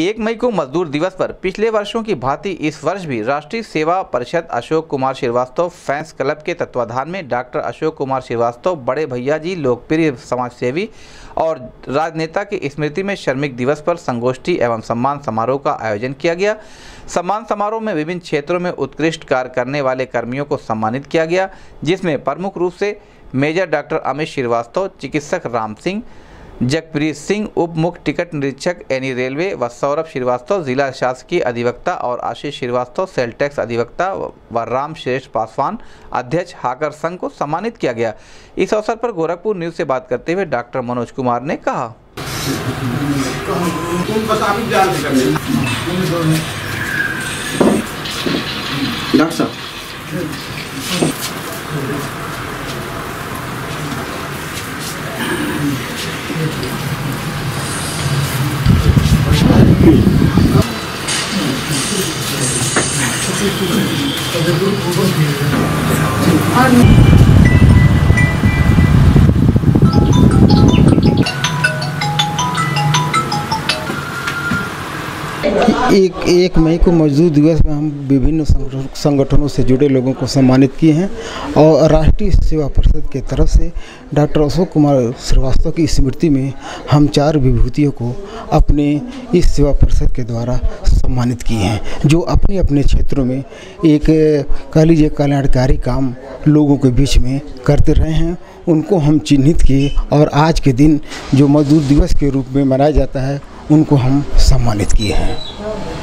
एक मई को मजदूर दिवस पर पिछले वर्षों की भांति इस वर्ष भी राष्ट्रीय सेवा परिषद अशोक कुमार श्रीवास्तव फैंस क्लब के तत्वाधान में डॉक्टर अशोक कुमार श्रीवास्तव, बड़े भैया जी, लोकप्रिय समाजसेवी और राजनेता की स्मृति में श्रमिक दिवस पर संगोष्ठी एवं सम्मान समारोह का आयोजन किया गया। सम्मान समारोह में विभिन्न क्षेत्रों में उत्कृष्ट कार्य करने वाले कर्मियों को सम्मानित किया गया, जिसमें प्रमुख रूप से मेजर डॉक्टर अमित श्रीवास्तव, चिकित्सक राम सिंह जगप्रीत सिंह उप मुख्य टिकट निरीक्षक एनी रेलवे व सौरभ श्रीवास्तव जिला शासकीय अधिवक्ता और आशीष श्रीवास्तव सेल टैक्स अधिवक्ता व राम श्रेष्ठ पासवान अध्यक्ष हाकर संघ को सम्मानित किया गया। इस अवसर पर गोरखपुर न्यूज़ से बात करते हुए डॉक्टर मनोज कुमार ने कहा। डॉक्टर साहब। 아니 एक एक मई को मजदूर दिवस में हम विभिन्न संगठनों से जुड़े लोगों को सम्मानित किए हैं और राष्ट्रीय सेवा परिषद के तरफ़ से डॉक्टर अशोक कुमार श्रीवास्तव की स्मृति में हम चार विभूतियों को अपने इस सेवा परिषद के द्वारा सम्मानित किए हैं, जो अपने अपने क्षेत्रों में एक कह लीजिए कल्याणकारी काम लोगों के बीच में करते रहे हैं। उनको हम चिन्हित किए और आज के दिन जो मजदूर दिवस के रूप में मनाया जाता है उनको हम सम्मानित किए हैं।